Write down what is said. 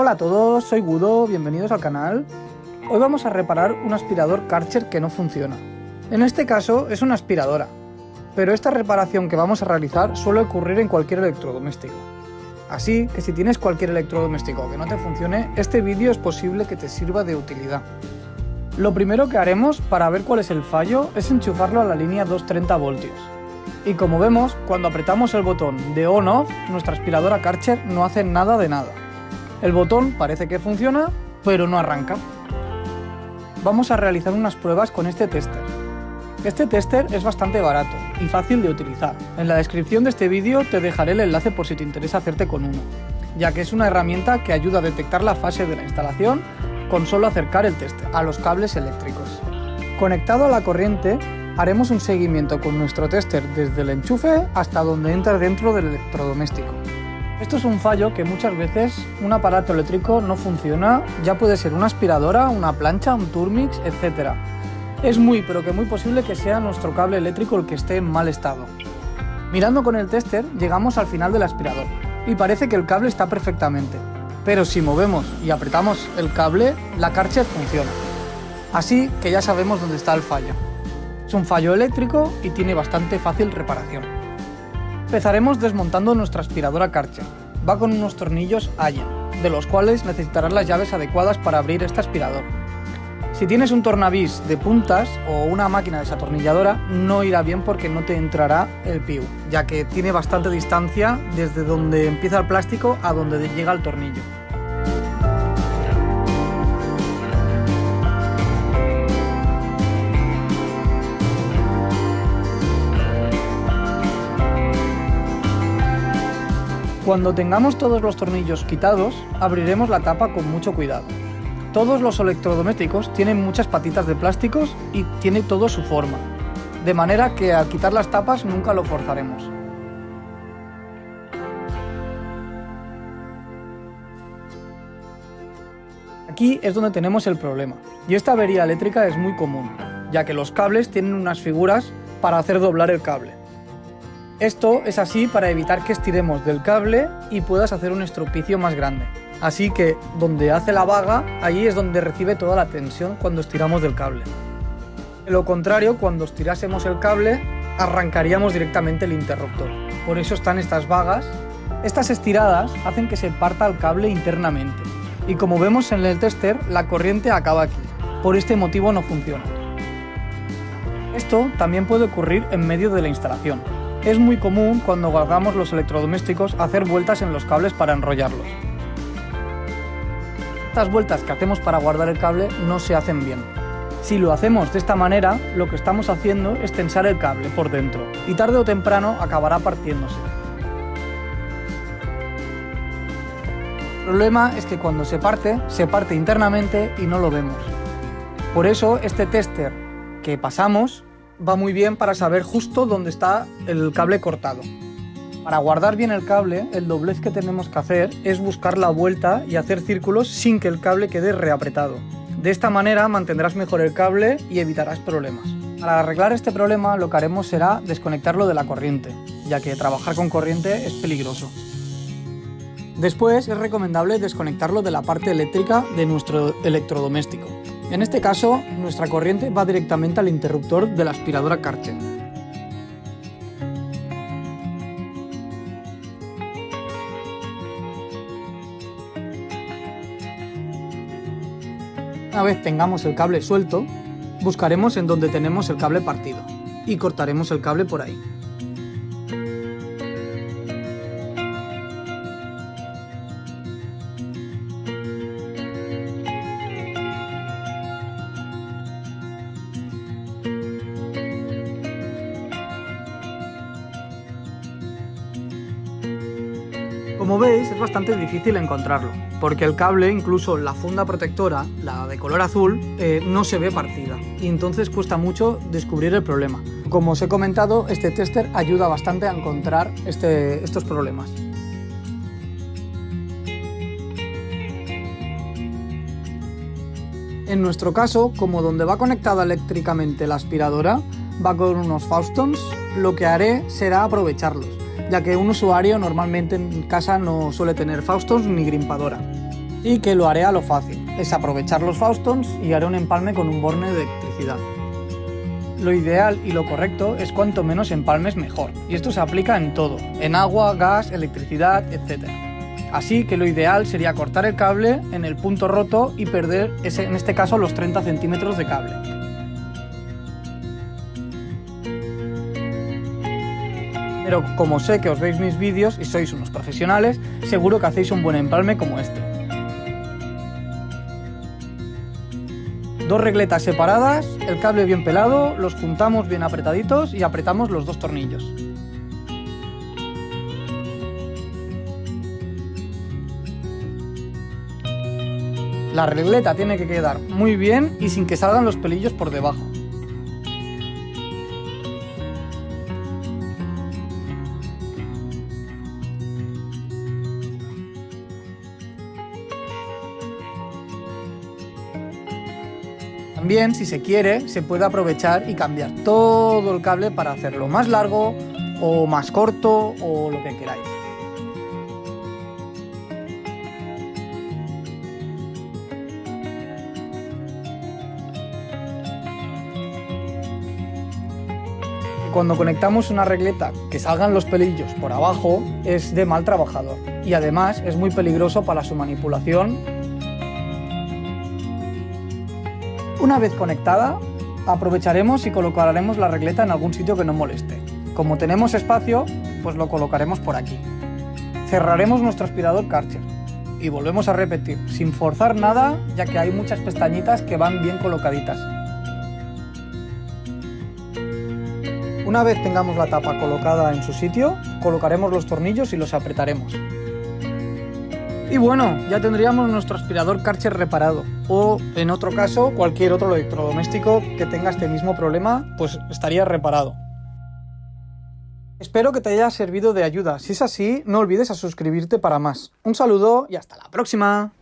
Hola a todos, soy Gudo, bienvenidos al canal. Hoy vamos a reparar un aspirador Karcher que no funciona. En este caso es una aspiradora, pero esta reparación que vamos a realizar suele ocurrir en cualquier electrodoméstico. Así que si tienes cualquier electrodoméstico que no te funcione, este vídeo es posible que te sirva de utilidad. Lo primero que haremos para ver cuál es el fallo es enchufarlo a la línea 230 voltios. Y como vemos, cuando apretamos el botón de on-off, nuestra aspiradora Karcher no hace nada de nada. El botón parece que funciona, pero no arranca. Vamos a realizar unas pruebas con este tester. Este tester es bastante barato y fácil de utilizar. En la descripción de este vídeo te dejaré el enlace por si te interesa hacerte con uno, ya que es una herramienta que ayuda a detectar la fase de la instalación con solo acercar el tester a los cables eléctricos. Conectado a la corriente, haremos un seguimiento con nuestro tester desde el enchufe hasta donde entra dentro del electrodoméstico. Esto es un fallo que muchas veces un aparato eléctrico no funciona, ya puede ser una aspiradora, una plancha, un Turmix, etc. Es muy, pero que muy posible que sea nuestro cable eléctrico el que esté en mal estado. Mirando con el tester, llegamos al final del aspirador y parece que el cable está perfectamente, pero si movemos y apretamos el cable, la Karcher funciona. Así que ya sabemos dónde está el fallo. Es un fallo eléctrico y tiene bastante fácil reparación. Empezaremos desmontando nuestra aspiradora Karcher. Va con unos tornillos Allen, de los cuales necesitarás las llaves adecuadas para abrir este aspirador. Si tienes un tornavís de puntas o una máquina desatornilladora, no irá bien porque no te entrará el PIU, ya que tiene bastante distancia desde donde empieza el plástico a donde llega el tornillo. Cuando tengamos todos los tornillos quitados, abriremos la tapa con mucho cuidado. Todos los electrodomésticos tienen muchas patitas de plásticos y tiene todo su forma, de manera que al quitar las tapas nunca lo forzaremos. Aquí es donde tenemos el problema, y esta avería eléctrica es muy común, ya que los cables tienen unas figuras para hacer doblar el cable. Esto es así para evitar que estiremos del cable y puedas hacer un estropicio más grande. Así que donde hace la vaga, ahí es donde recibe toda la tensión cuando estiramos del cable. De lo contrario, cuando estirásemos el cable, arrancaríamos directamente el interruptor. Por eso están estas vagas. Estas estiradas hacen que se parta el cable internamente. Y como vemos en el tester, la corriente acaba aquí. Por este motivo no funciona. Esto también puede ocurrir en medio de la instalación, es muy común cuando guardamos los electrodomésticos hacer vueltas en los cables para enrollarlos. Estas vueltas que hacemos para guardar el cable no se hacen bien. Si lo hacemos de esta manera, lo que estamos haciendo es tensar el cable por dentro y tarde o temprano acabará partiéndose. El problema es que cuando se parte, se parte internamente y no lo vemos. Por eso este tester que pasamos va muy bien para saber justo dónde está el cable cortado. Para guardar bien el cable, el doblez que tenemos que hacer es buscar la vuelta y hacer círculos sin que el cable quede reapretado. De esta manera mantendrás mejor el cable y evitarás problemas. Para arreglar este problema lo que haremos será desconectarlo de la corriente, ya que trabajar con corriente es peligroso. Después es recomendable desconectarlo de la parte eléctrica de nuestro electrodoméstico. En este caso, nuestra corriente va directamente al interruptor de la aspiradora Karcher. Una vez tengamos el cable suelto, buscaremos en donde tenemos el cable partido y cortaremos el cable por ahí. Como veis es bastante difícil encontrarlo, porque el cable, incluso la funda protectora, la de color azul, eh, no se ve partida y entonces cuesta mucho descubrir el problema. Como os he comentado, este tester ayuda bastante a encontrar este, estos problemas. En nuestro caso, como donde va conectada eléctricamente la aspiradora, va con unos Faustons, lo que haré será aprovecharlos ya que un usuario normalmente en casa no suele tener Faustos ni grimpadora. y que lo haré a lo fácil. Es aprovechar los Faustons y haré un empalme con un borne de electricidad. Lo ideal y lo correcto es cuanto menos empalmes mejor, y esto se aplica en todo, en agua, gas, electricidad, etc. Así que lo ideal sería cortar el cable en el punto roto y perder, ese, en este caso, los 30 centímetros de cable. Pero como sé que os veis mis vídeos y sois unos profesionales, seguro que hacéis un buen empalme como este. Dos regletas separadas, el cable bien pelado, los juntamos bien apretaditos y apretamos los dos tornillos. La regleta tiene que quedar muy bien y sin que salgan los pelillos por debajo. También, si se quiere, se puede aprovechar y cambiar todo el cable para hacerlo más largo o más corto o lo que queráis. Cuando conectamos una regleta que salgan los pelillos por abajo es de mal trabajador y además es muy peligroso para su manipulación Una vez conectada, aprovecharemos y colocaremos la regleta en algún sitio que no moleste. Como tenemos espacio, pues lo colocaremos por aquí. Cerraremos nuestro aspirador Karcher y volvemos a repetir, sin forzar nada, ya que hay muchas pestañitas que van bien colocaditas. Una vez tengamos la tapa colocada en su sitio, colocaremos los tornillos y los apretaremos. Y bueno, ya tendríamos nuestro aspirador Karcher reparado. O en otro caso, cualquier otro electrodoméstico que tenga este mismo problema, pues estaría reparado. Espero que te haya servido de ayuda. Si es así, no olvides a suscribirte para más. Un saludo y hasta la próxima.